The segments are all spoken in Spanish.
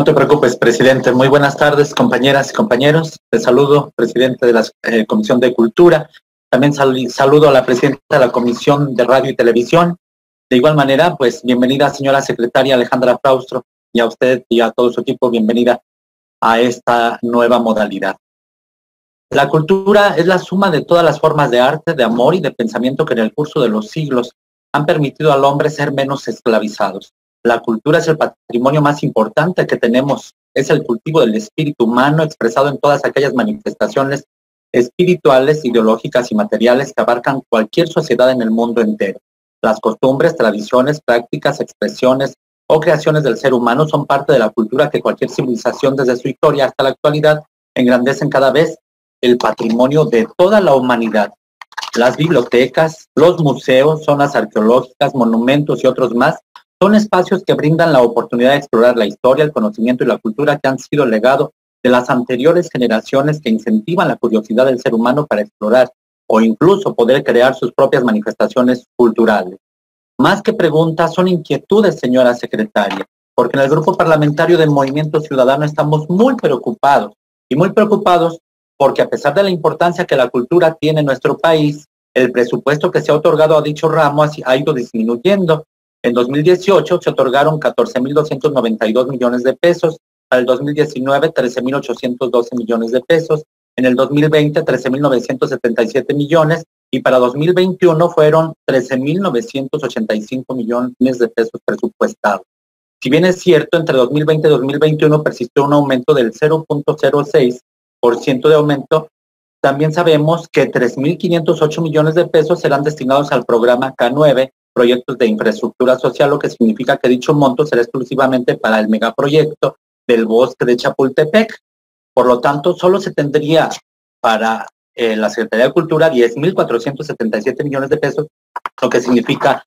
No te preocupes, presidente. Muy buenas tardes, compañeras y compañeros. Te saludo, presidente de la eh, Comisión de Cultura. También saludo a la presidenta de la Comisión de Radio y Televisión. De igual manera, pues bienvenida, señora secretaria Alejandra Fraustro, y a usted y a todo su equipo, bienvenida a esta nueva modalidad. La cultura es la suma de todas las formas de arte, de amor y de pensamiento que en el curso de los siglos han permitido al hombre ser menos esclavizados. La cultura es el patrimonio más importante que tenemos, es el cultivo del espíritu humano expresado en todas aquellas manifestaciones espirituales, ideológicas y materiales que abarcan cualquier sociedad en el mundo entero. Las costumbres, tradiciones, prácticas, expresiones o creaciones del ser humano son parte de la cultura que cualquier civilización desde su historia hasta la actualidad engrandecen cada vez el patrimonio de toda la humanidad. Las bibliotecas, los museos, zonas arqueológicas, monumentos y otros más son espacios que brindan la oportunidad de explorar la historia, el conocimiento y la cultura que han sido legado de las anteriores generaciones que incentivan la curiosidad del ser humano para explorar o incluso poder crear sus propias manifestaciones culturales. Más que preguntas, son inquietudes, señora secretaria, porque en el grupo parlamentario del Movimiento Ciudadano estamos muy preocupados y muy preocupados porque a pesar de la importancia que la cultura tiene en nuestro país, el presupuesto que se ha otorgado a dicho ramo ha ido disminuyendo en 2018 se otorgaron 14.292 millones de pesos, para el 2019 13.812 millones de pesos, en el 2020 13.977 millones y para 2021 fueron 13.985 millones de pesos presupuestados. Si bien es cierto, entre 2020 y 2021 persistió un aumento del 0.06% de aumento, también sabemos que 3.508 millones de pesos serán destinados al programa K9 proyectos de infraestructura social, lo que significa que dicho monto será exclusivamente para el megaproyecto del bosque de Chapultepec. Por lo tanto, solo se tendría para eh, la Secretaría de Cultura 10.477 millones de pesos, lo que significa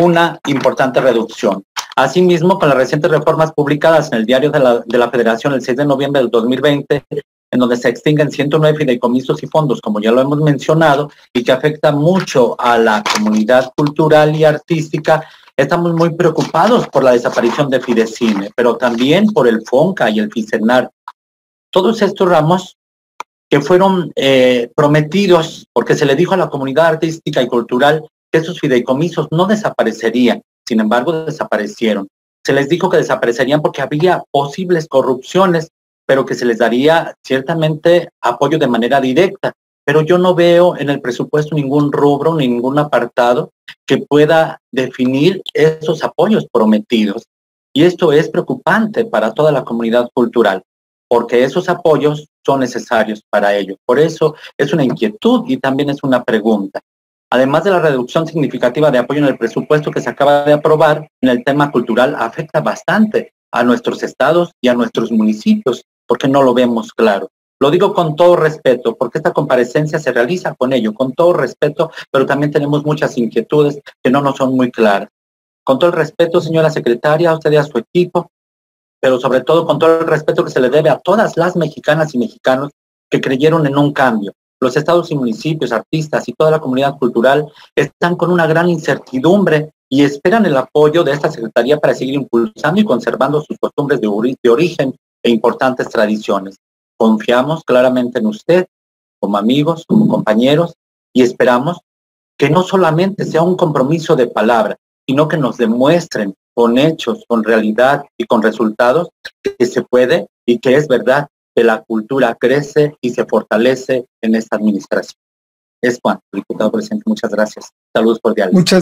una importante reducción. Asimismo, con las recientes reformas publicadas en el diario de la, de la Federación el 6 de noviembre del 2020, en donde se extinguen 109 fideicomisos y fondos, como ya lo hemos mencionado, y que afecta mucho a la comunidad cultural y artística, estamos muy preocupados por la desaparición de Fidecine, pero también por el FONCA y el FICENAR. Todos estos ramos que fueron eh, prometidos, porque se le dijo a la comunidad artística y cultural que esos fideicomisos no desaparecerían, sin embargo desaparecieron. Se les dijo que desaparecerían porque había posibles corrupciones pero que se les daría ciertamente apoyo de manera directa. Pero yo no veo en el presupuesto ningún rubro, ningún apartado que pueda definir esos apoyos prometidos. Y esto es preocupante para toda la comunidad cultural, porque esos apoyos son necesarios para ello. Por eso es una inquietud y también es una pregunta. Además de la reducción significativa de apoyo en el presupuesto que se acaba de aprobar en el tema cultural, afecta bastante a nuestros estados y a nuestros municipios porque no lo vemos claro. Lo digo con todo respeto, porque esta comparecencia se realiza con ello, con todo respeto, pero también tenemos muchas inquietudes que no nos son muy claras. Con todo el respeto, señora secretaria, a usted y a su equipo, pero sobre todo con todo el respeto que se le debe a todas las mexicanas y mexicanos que creyeron en un cambio. Los estados y municipios, artistas y toda la comunidad cultural están con una gran incertidumbre y esperan el apoyo de esta Secretaría para seguir impulsando y conservando sus costumbres de, origen e importantes tradiciones. Confiamos claramente en usted como amigos, como compañeros y esperamos que no solamente sea un compromiso de palabra, sino que nos demuestren con hechos, con realidad y con resultados que se puede y que es verdad que la cultura crece y se fortalece en esta administración. Es cuanto, diputado presidente. Muchas gracias. Saludos cordiales. Muchas